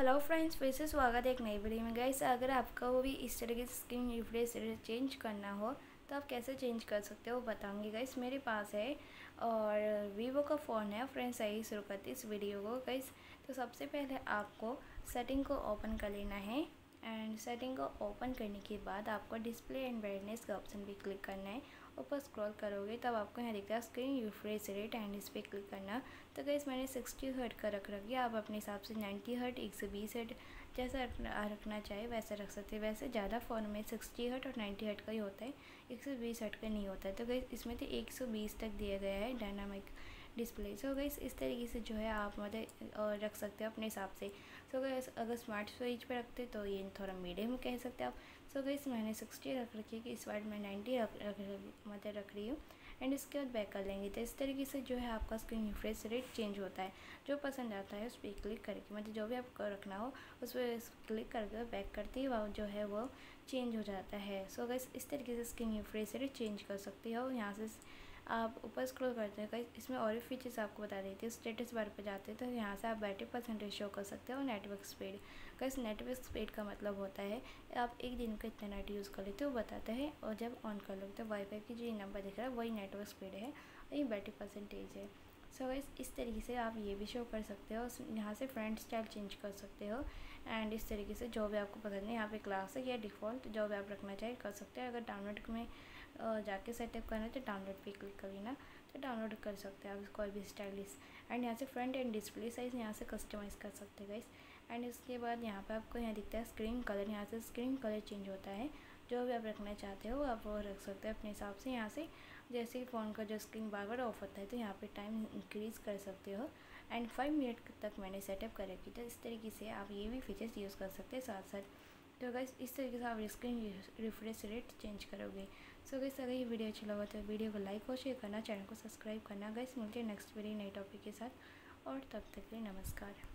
Hello friends फिर से स्वागत है एक नई वीडियो में। गैस अगर आपका वो भी इस तरह की स्क्रीन रिफ्रेश चेंज करना हो तो आप कैसे चेंज कर सकते हो बताऊँगी। गाइस मेरे पास है और वीवो का फ़ोन है फ्रेंड्स यही शुरू करते इस वीडियो को। गाइस तो सबसे पहले आपको सेटिंग को ओपन कर लेना है। एंड सेटिंग को ओपन करने के बाद आपको डिस्प्ले एंड ब्राइटनेस का ऑप्शन भी क्लिक करना है। ऊपर स्क्रॉल करोगे तब आपको यहाँ दिखता है स्क्रीन रिफ्रेश रेट एंड इस पर क्लिक करना। तो गैस मैंने सिक्सटी हर्ट का रख रखी आप अपने हिसाब से नाइन्टी हर्ट एक सौ बीस हर्ट जैसा रखना रखना चाहे वैसा रख सकते हैं। वैसे ज़्यादा फ़ोन में सिक्सटी हर्ट और नाइन्टी हर्ट का ही होता है। एक सौ बीस हर्ट का नहीं होता है। तो गई इसमें तो एक सौ बीस तक दिया गया है। डायनामिक डिस्प्ले सो गई इस तरीके से जो है आप मतलब रख सकते हो अपने हिसाब से। सो गई अगर स्मार्ट स्विच पर रखते तो ये थोड़ा मीडियम कह सकते हो आप। सो गई मैंने सिक्सटी रख रखी है कि इस बार मैं नाइन्टी रख रख मतलब रख रही हूँ। एंड इसके बाद बैक कर लेंगे। तो इस तरीके से जो है आपका स्क्रीन रिफ्रेश रेट चेंज होता है। जो पसंद आता है उस पर क्लिक करके मतलब जो भी आपको रखना हो उस पर क्लिक करके बैक करते ही वो जो है वो चेंज हो जाता है। सो so, इस तरीके से स्क्रीन रिफ्रेश रेट चेंज कर सकते हो। यहाँ से आप ऊपर स्क्रॉल करते हैं इसमें और भी फीचर्स आपको बता देती है। स्टेटस बार पर जाते हैं तो यहाँ से आप बैटरी परसेंटेज शो कर सकते हो नेटवर्क स्पीड कैस नेटवर्क स्पीड का मतलब होता है आप एक दिन का इतना नेट यूज़ कर लेते हो बताता है और जब ऑन कर लोगे तो वाईफाई की जो नंबर दिख रहा है वही नेटवर्क स्पीड है और ये बैटरी परसेंटेज है। सो so, इस इस तरीके से आप ये भी शो कर सकते हो यहाँ से फ्रंट स्टाइल चेंज कर सकते हो एंड इस तरीके से जो भी आपको पसंद है यहाँ पे क्लास है या डिफ़ॉल्ट जो भी आप रखना चाहे कर सकते हैं। अगर डाउनलोड में जाके सेटअप करना है तो डाउनलोड पे क्लिक कर लेना तो डाउनलोड कर सकते हैं आप, कोई भी स्टाइलिश एंड यहाँ से फ्रंट एंड डिस्प्ले साइज़ यहाँ से कस्टमाइज़ कर सकते हैं गाइस एंड इसके बाद यहाँ पर आपको यहाँ दिखता है स्क्रीन कलर यहाँ से स्क्रीन कलर चेंज होता है। जो भी आप रखना चाहते हो, आप वो रख सकते हैं अपने हिसाब से। यहाँ से जैसे कि फ़ोन का जो स्क्रीन बार बार ऑफ़ होता है तो यहाँ पे टाइम इंक्रीज़ कर सकते हो। एंड फाइव मिनट तक मैंने सेटअप कर रखी तो इस तरीके से आप ये भी फीचर्स यूज़ कर सकते हैं साथ साथ तो गैस इस तरीके से आप स्क्रीन रिफ्रेश रेट चेंज करोगे। सो so गाइस अगर ये वीडियो अच्छा लगा तो वीडियो को लाइक और शेयर करना चैनल को सब्सक्राइब करना। गैस मिलते हैं नेक्स्ट वीडियो नए टॉपिक के साथ। और तब तक के लिए नमस्कार।